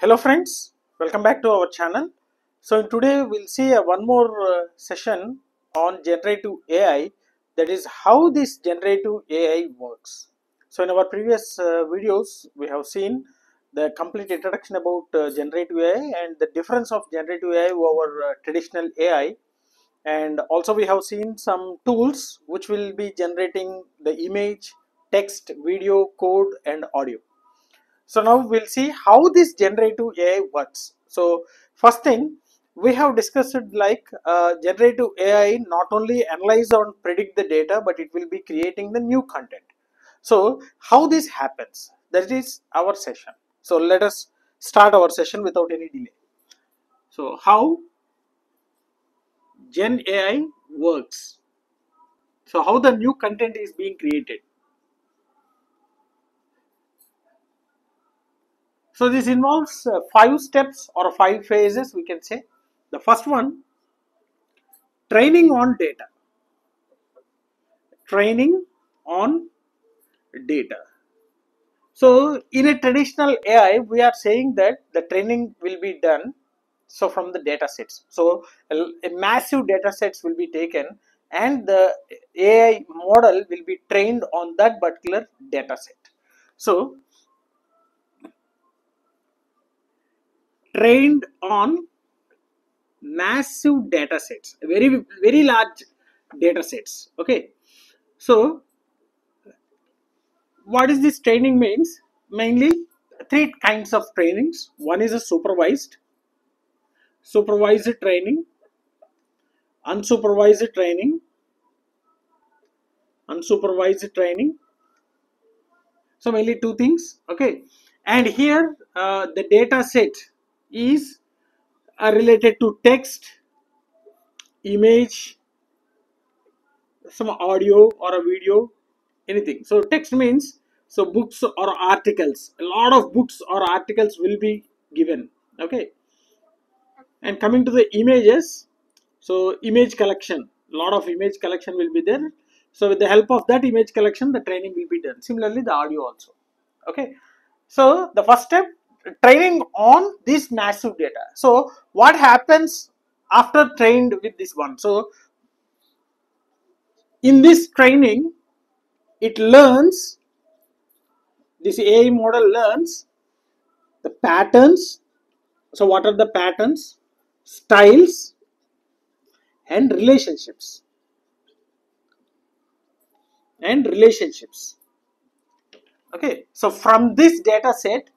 Hello friends, welcome back to our channel. So in today we'll see a one more uh, session on generative AI that is how this generative AI works. So in our previous uh, videos we have seen the complete introduction about uh, generative AI and the difference of generative AI over uh, traditional AI and also we have seen some tools which will be generating the image, text, video, code and audio. So now we'll see how this generative AI works. So first thing we have discussed like uh, generative AI not only analyze or predict the data but it will be creating the new content. So how this happens that is our session. So let us start our session without any delay. So how Gen AI works. So how the new content is being created. So this involves uh, five steps or five phases we can say. The first one training on data. Training on data. So in a traditional AI we are saying that the training will be done so from the data sets. So a, a massive data sets will be taken and the AI model will be trained on that particular data set. So trained on massive data sets very very large data sets okay? So what is this training means? Mainly three kinds of trainings. One is a supervised supervised training unsupervised training unsupervised training. So mainly two things okay? And here uh, the data set is are related to text, image, some audio or a video, anything. So text means so books or articles. A lot of books or articles will be given. Okay. And coming to the images, so image collection, a lot of image collection will be there. So with the help of that image collection, the training will be done. Similarly, the audio also. Okay. So the first step training on this massive data. So what happens after trained with this one? So in this training, it learns, this AI model learns the patterns. So what are the patterns, styles and relationships and relationships. Okay, so from this data set,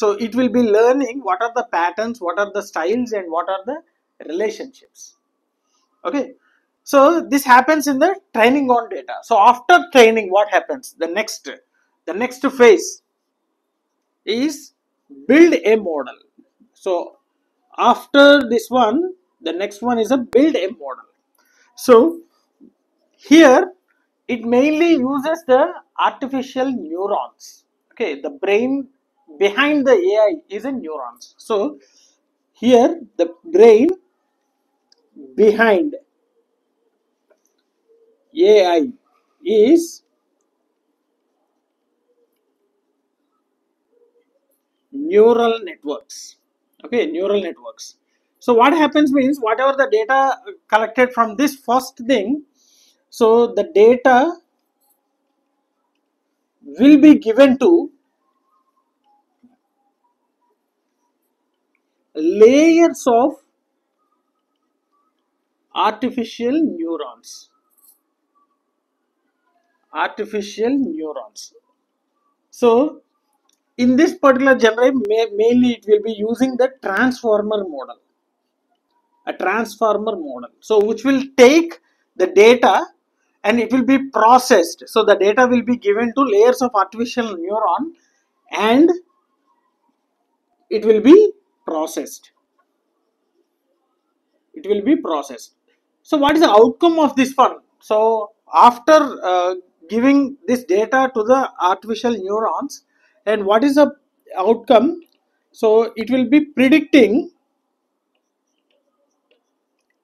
so it will be learning what are the patterns, what are the styles and what are the relationships. Okay. So this happens in the training on data. So after training what happens? The next the next phase is build a model. So after this one the next one is a build a model. So here it mainly uses the artificial neurons. Okay, the brain behind the AI is in neurons. So here the brain behind AI is neural networks. Okay, neural networks. So what happens means whatever the data collected from this first thing, so the data will be given to layers of artificial neurons. Artificial neurons. So in this particular generate mainly it will be using the transformer model. A transformer model. So which will take the data and it will be processed. So the data will be given to layers of artificial neuron and it will be processed. It will be processed. So what is the outcome of this one so after uh, giving this data to the artificial neurons and what is the outcome? So it will be predicting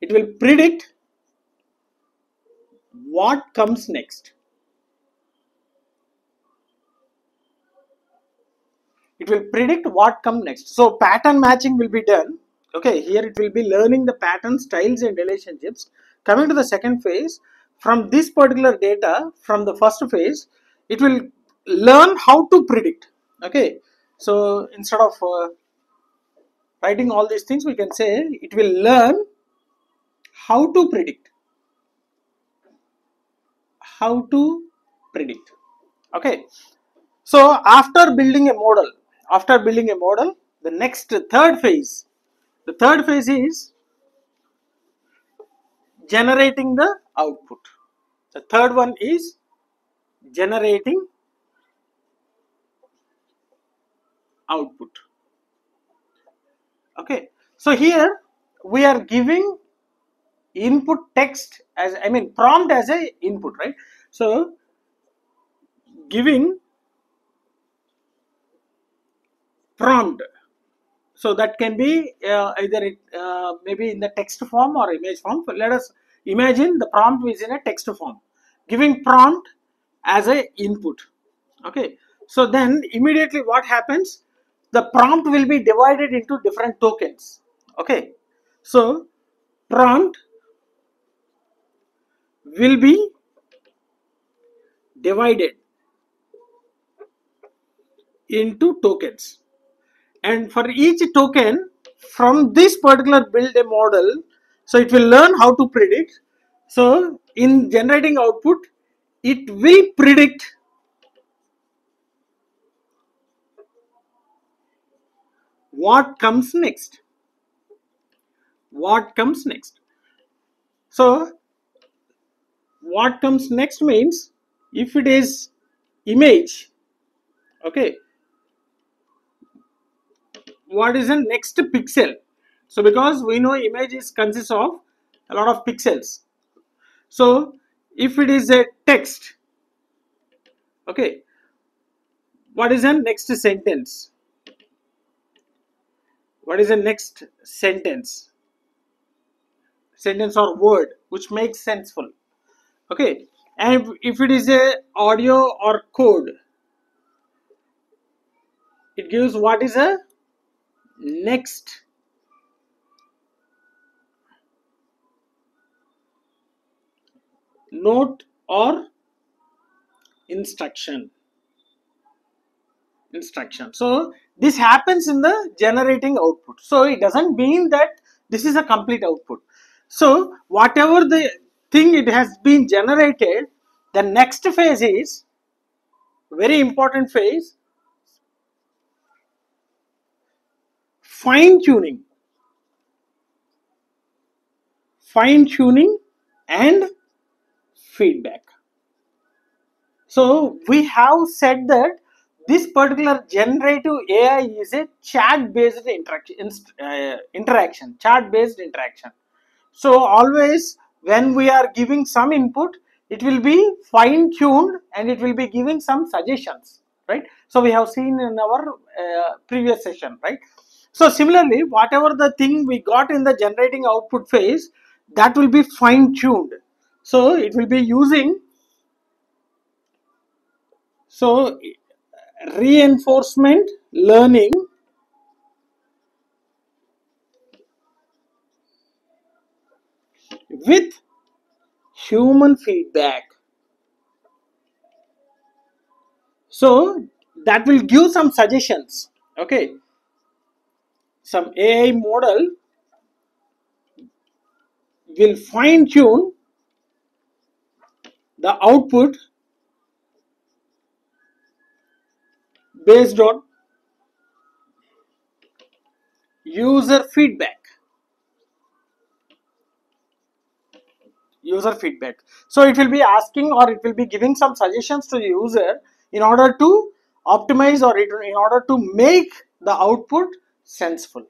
it will predict what comes next it will predict what come next. So pattern matching will be done. Okay here it will be learning the pattern styles and relationships. Coming to the second phase from this particular data from the first phase it will learn how to predict. Okay so instead of uh, writing all these things we can say it will learn how to predict. How to predict. Okay so after building a model after building a model the next third phase. The third phase is generating the output. The third one is generating output. Okay. So here we are giving input text as i mean prompt as a input right? So giving prompt so that can be uh, either it, uh, maybe in the text form or image form. So let us imagine the prompt is in a text form giving prompt as a input. Okay. So then immediately what happens? The prompt will be divided into different tokens. Okay. So prompt will be divided into tokens and for each token from this particular build a model so it will learn how to predict. So in generating output it will predict what comes next. What comes next. So what comes next means if it is image okay what is the next pixel? So because we know image is consists of a lot of pixels. So if it is a text okay what is the next sentence? What is the next sentence? Sentence or word which makes senseful okay and if it is a audio or code it gives what is a next. Note or instruction. Instruction. So this happens in the generating output. So it doesn't mean that this is a complete output. So whatever the thing it has been generated the next phase is very important phase fine tuning fine tuning and feedback so we have said that this particular generative AI is a chat based interaction, uh, interaction chat based interaction. So always when we are giving some input, it will be fine tuned and it will be giving some suggestions, right? So we have seen in our uh, previous session, right? So similarly, whatever the thing we got in the generating output phase, that will be fine tuned. So it will be using so reinforcement learning with human feedback so that will give some suggestions okay some ai model will fine tune the output based on user feedback. User feedback. So it will be asking or it will be giving some suggestions to the user in order to optimize or in order to make the output senseful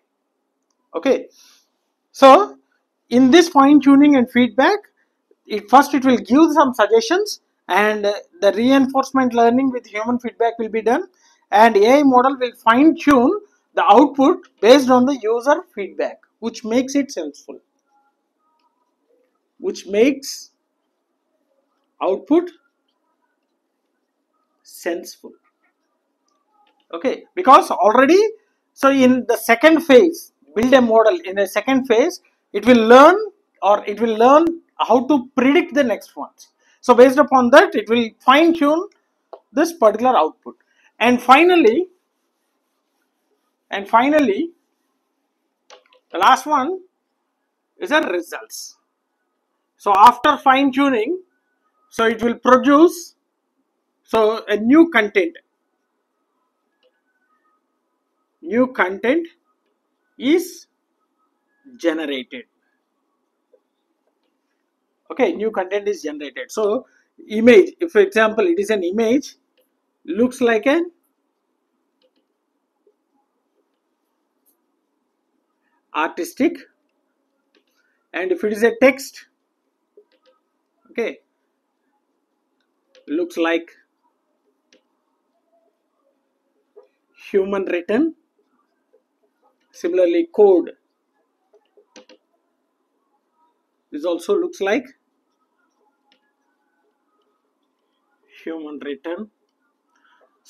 okay. So in this fine tuning and feedback it first it will give some suggestions and uh, the reinforcement learning with human feedback will be done and AI model will fine tune the output based on the user feedback which makes it senseful which makes output senseful okay. Because already so in the second phase build a model. In the second phase it will learn or it will learn how to predict the next ones. So based upon that it will fine tune this particular output. And finally and finally the last one is a results. So after fine tuning so it will produce so a new content new content is generated. Okay new content is generated. So image if for example it is an image looks like an artistic and if it is a text okay looks like human written similarly code. This also looks like human written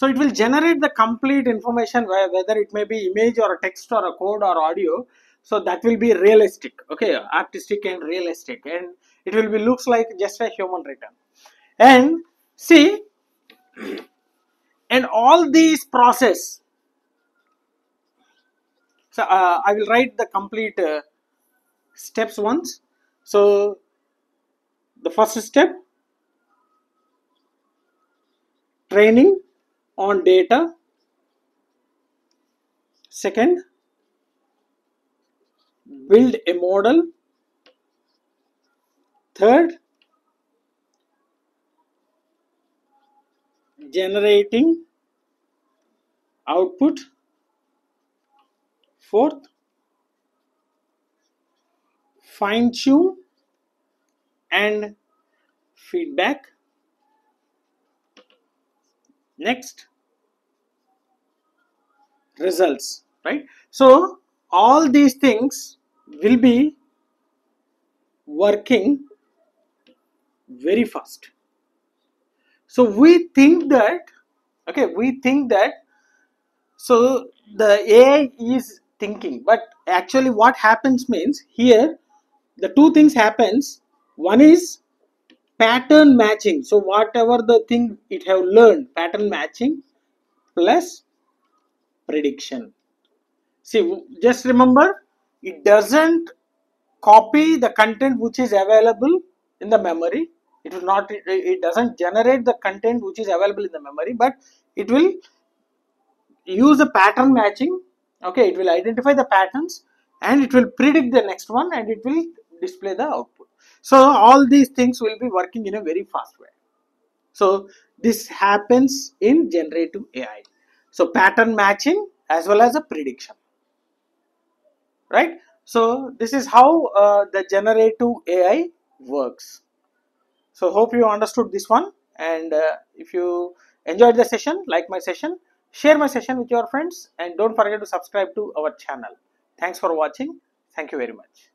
so it will generate the complete information whether it may be image or a text or a code or audio. So that will be realistic okay? Artistic and realistic. And it will be looks like just a human written and see and all these process so uh, i will write the complete uh, steps once. So the first step training on data. Second build a model. Third generating output fourth fine tune and feedback. Next results right? So all these things will be working very fast. So we think that okay we think that so the ai is thinking. But actually what happens means here the two things happens. One is pattern matching. So whatever the thing it have learned pattern matching plus prediction. See just remember it doesn't copy the content which is available in the memory. It will not it doesn't generate the content which is available in the memory but it will use a pattern matching okay it will identify the patterns and it will predict the next one and it will display the output. So all these things will be working in a very fast way. So this happens in generative ai so pattern matching as well as a prediction. Right? So this is how uh, the generative ai works. So hope you understood this one and uh, if you enjoyed the session like my session share my session with your friends and don't forget to subscribe to our channel. Thanks for watching. Thank you very much